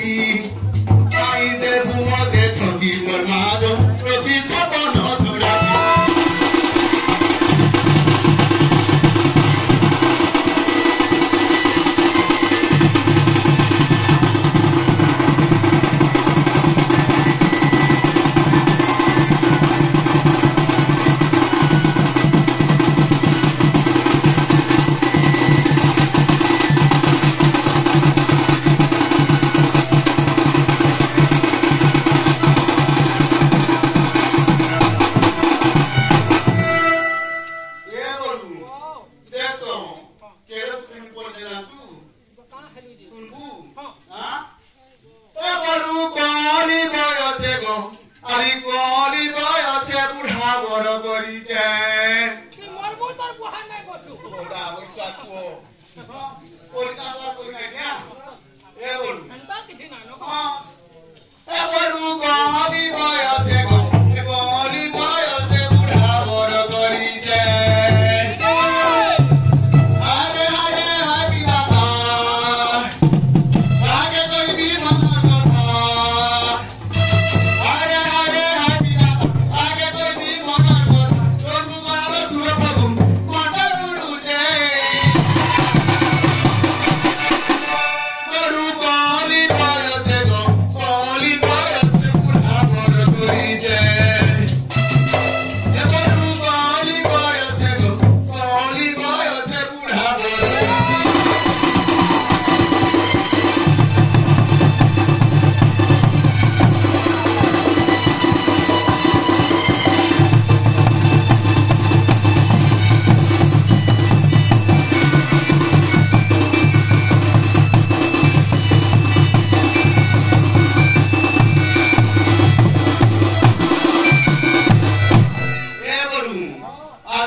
believe Baru, Tetong, Kerap Kumpul Jalan Tu, Tunggu, Baru Kali Baya Sego, Ali Kali Baya Sego, Habar Bari Jen. Timur Butar Buhan Nego Tu. Udah, bisa Tu. Polisi apa? Polisi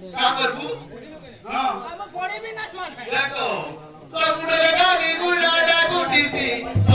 का करबू हां हम कोणी भी सब मुड़े गाली गुड़ा डा गुटी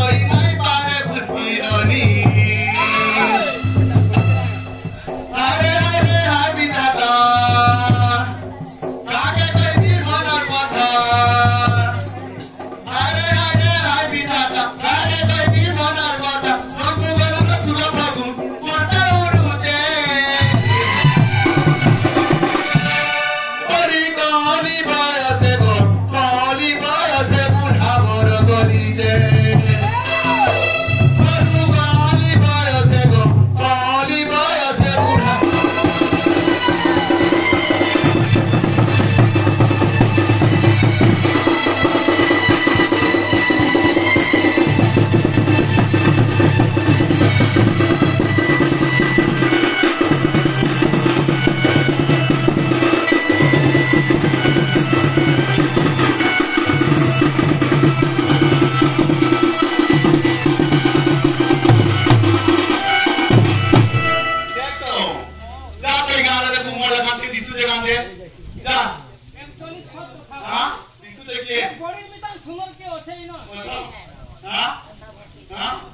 아? 닉수들끼리. 버립니다. 구멍게요 저희는. 뭐죠? 아? 아?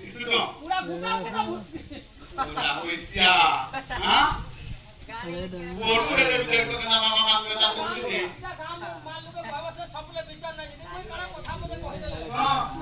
닉수죠? 우라 구멍게가 못지. 우라 호이스야. 아? 뭘 우리를 위해서 그나마 만들다 보니. 아.